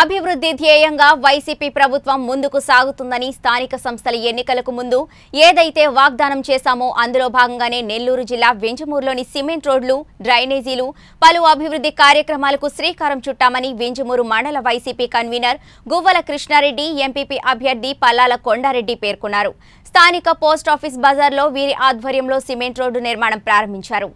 అభివృద్ధి ధ్యేయంగా వైసీపీ ప్రభుత్వం ముందుకు సాగుతుందని స్థానిక సంస్థల ఎన్నికలకు ముందు ఏదైతే వాగ్దానం చేశామో అందులో భాగంగానే నెల్లూరు జిల్లా వెంజమూరులోని సిమెంట్ రోడ్లు డ్రైనేజీలు పలు అభివృద్ధి కార్యక్రమాలకు శ్రీకారం చుట్టామని వెంజమూరు మండల YCP convener Guvvala Krishna Reddy MPP అభ్యర్థి పల్లాల కొండారెడ్డి పేర్కొన్నారు. స్థానిక పోస్టాఫీస్ బజార్లో వీరి ఆధ్వర్యంలో సిమెంట్ రోడ్డు నిర్మాణం ప్రారంభించారు.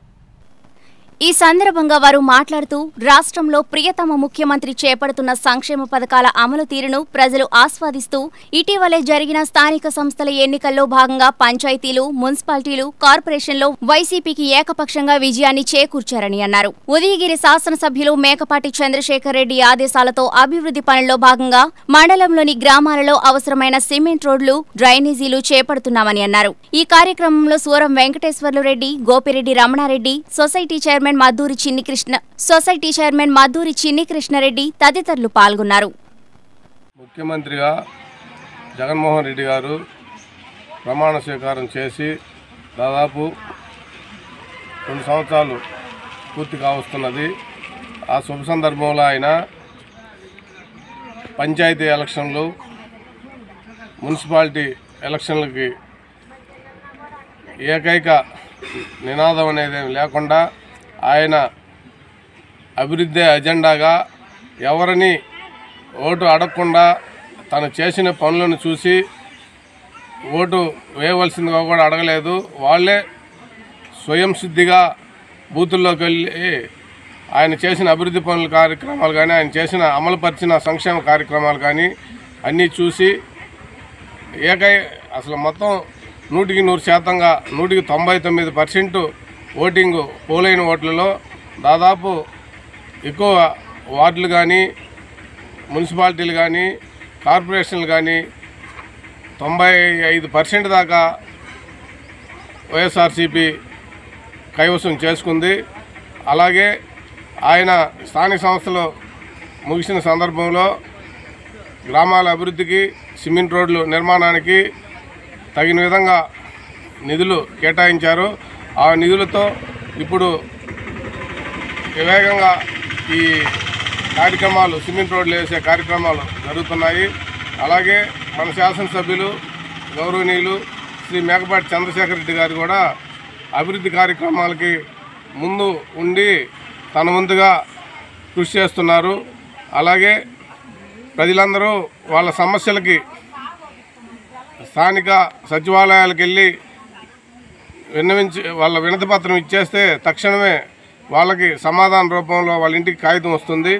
ఈ సందర్భంగా వారు మాట్లాడుతూ రాష్ట్రంలో ప్రియతమ ముఖ్యమంత్రి చేపడుతున్న సంక్షేమ పథకాల అమలు తీరును ప్రజలు ఆస్వాదిస్తూ ఇటీవలే జరిగిన స్థానిక సంస్థల ఎన్నికల్లో భాగంగా పంచాయతీలు మున్సిపాలిటీలు కార్పొరేషన్లో వైసీపీకి ఏకపక్షంగా విజయాన్ని చేకూర్చారని అన్నారు. ఉదయగిరి శాసనసభ్యులు మేకపాటి చంద్రశేఖర్ రెడ్డి ఆదేశాలతో అభివృద్ధి పనుల్లో భాగంగా మండలంలోని గ్రామాలలో అవసరమైన సిమెంట్ రోడ్లు డ్రైనేజీలు చేపడుతున్నామని అన్నారు. ఈ కార్యక్రమంలో Suram Venkateswarlu Reddy Gopi Reddy Ramana Reddy society chairman Madduri Chinni Krishna society chairman Madduri Chinnikrishna Reddy తదితరులు పాల్గొన్నారు. ముఖ్యమంత్రిగా జగన్మోహన్ రెడ్డి గారు ప్రమాణ స్వీకారం చేసి దాదాపు రెండు సంవత్సరాలు పూర్తి కావస్తున్నది. ఆ శుభ సందర్భంలో ఆయన పంచాయతీ ఎలక్షన్లు మున్సిపాలిటీ ఎలక్షన్లకి ఏకైక నినాదం అనేది లేకుండా ఆయన అభివృద్ధి అజెండాగా ఎవరిని ఓటు అడగకుండా తను చేసిన పనులను చూసి ఓటు వేయవలసిందిగా కూడా అడగలేదు. వాళ్ళే స్వయం సిద్ధిగా బూతుల్లోకి వెళ్ళి ఆయన చేసిన అభివృద్ధి పనుల కార్యక్రమాలు కానీ ఆయన చేసిన అమలుపరిచిన సంక్షేమ కార్యక్రమాలు కానీ అన్నీ చూసి ఏకై అసలు మొత్తం నూటికి నూరు శాతంగా నూటికి తొంభై తొమ్మిది పర్సెంటు ఓటింగ్ పోలైన ఓట్లలో దాదాపు ఎక్కువ వార్డులు కానీ మున్సిపాలిటీలు కానీ కార్పొరేషన్లు కానీ తొంభై ఐదు పర్సెంట్ దాకా వైఎస్ఆర్సీపీ కైవసం చేసుకుంది. అలాగే ఆయన స్థానిక సంస్థలు ముగిసిన సందర్భంలో గ్రామాల అభివృద్ధికి సిమెంట్ రోడ్లు నిర్మాణానికి తగిన విధంగా నిధులు కేటాయించారు. ఆ నిధులతో ఇప్పుడు వేగంగా ఈ కార్యక్రమాలు సిమెంట్ రోడ్లు వేసే కార్యక్రమాలు జరుగుతున్నాయి. అలాగే మన శాసనసభ్యులు గౌరవనీయులు శ్రీ మేకపాటి చంద్రశేఖర్ రెడ్డి గారు కూడా అభివృద్ధి కార్యక్రమాలకి ముందు ఉండి తన వంతుగా కృషి చేస్తున్నారు. అలాగే ప్రజలందరూ వాళ్ళ సమస్యలకి స్థానిక సచివాలయాలకు వెళ్ళి విన్నవించి వాళ్ళ వినతి పత్రం ఇచ్చేస్తే తక్షణమే వాళ్ళకి సమాధాన రూపంలో వాళ్ళ ఇంటికి కాగితం వస్తుంది.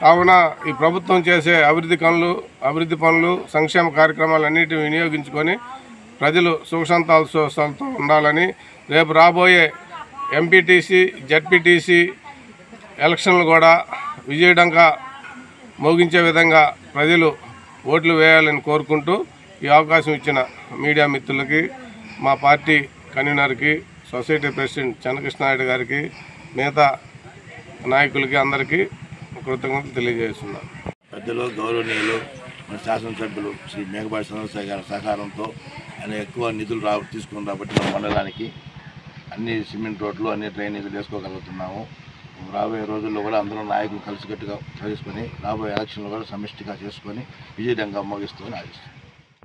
కావున ఈ ప్రభుత్వం చేసే అభివృద్ధి పనులు అభివృద్ధి పనులు సంక్షేమ కార్యక్రమాలు అన్నిటిని వినియోగించుకొని ప్రజలు సుఖ సంతోషాలతో ఉండాలని రేపు రాబోయే ఎంపీటీసీ జడ్పీటీసీ ఎలక్షన్లు కూడా విజయడంగా మోగించే విధంగా ప్రజలు ఓట్లు వేయాలని కోరుకుంటూ ఈ అవకాశం ఇచ్చిన మీడియా మిత్రులకి మా పార్టీ కన్వీనర్కి సొసైటీ ప్రెసిడెంట్ చంద్రకృష్ణారెడ్డి గారికి మిగతా నాయకులకి అందరికీ కృతజ్ఞతలు తెలియజేస్తున్నాను పెద్దలు గౌరవనీయులు మన శాసనసభ్యులు శ్రీ మేఘపాటి చంద్రశేఖర్ గారి సహకారంతో ఆయన ఎక్కువ నిధులు రా తీసుకుని రాబట్టి మన మండలానికి అన్ని సిమెంట్ రోడ్లు అన్ని డ్రైనేజీలు వేసుకోగలుగుతున్నాము. రాబోయే రోజుల్లో కూడా అందరూ నాయకులు కలిసికట్టుగా చేసుకొని రాబోయే ఎలక్షన్లు కూడా సమిష్టిగా చేసుకొని విజయంగా మోగిస్తూ ఆశిస్తున్నాం.